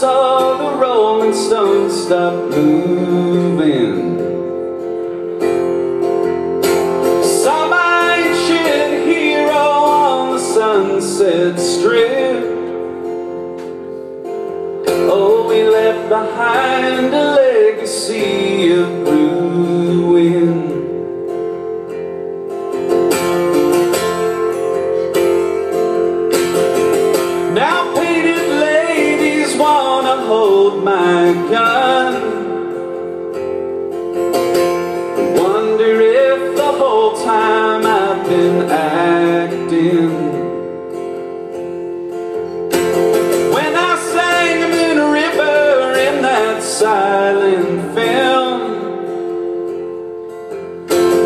saw the Rolling Stones stop moving. Saw my ancient hero on the sunset strip. Oh, we left behind hold my gun Wonder if the whole time I've been acting When I sang in river in that silent film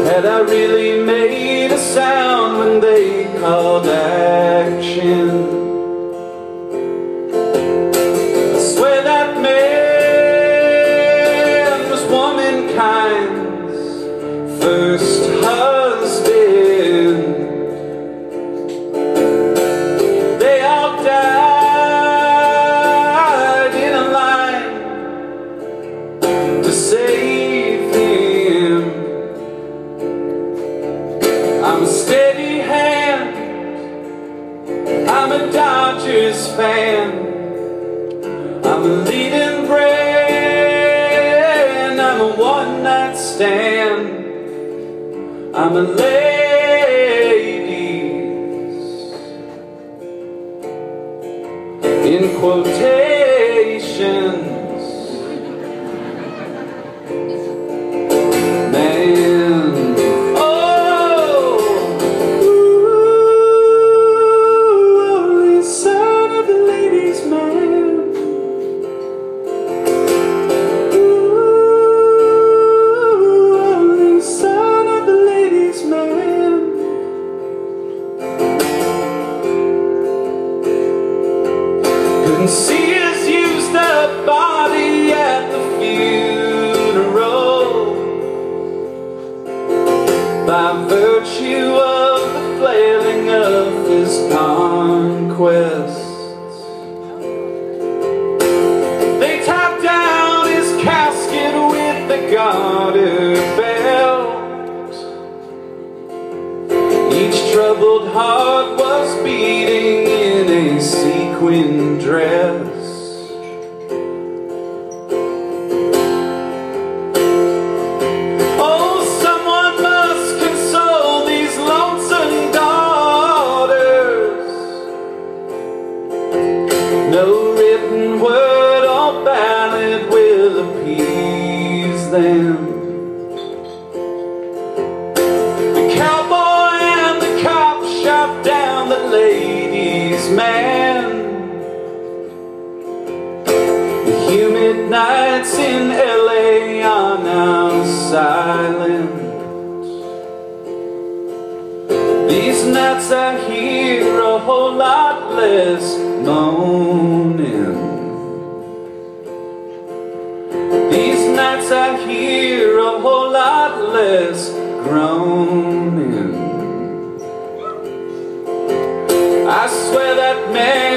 Had I really made a sound when they called action? I'm a leading brand. I'm a one night stand. I'm a ladies in quotations. Couldn't see his used up body at the funeral by virtue of the flailing of his conquests. They tied down his casket with the garter belt. Each troubled heart was beating in a sequin dress. Oh. No written word or ballad will appease them. The cowboy and the cop shot down the ladies' man. Nights in LA are now silent. These nights I hear a whole lot less moaning. These nights I hear a whole lot less groaning. I swear that man